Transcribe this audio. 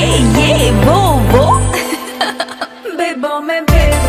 yeah, yeah, boom, boom. Bebo, me.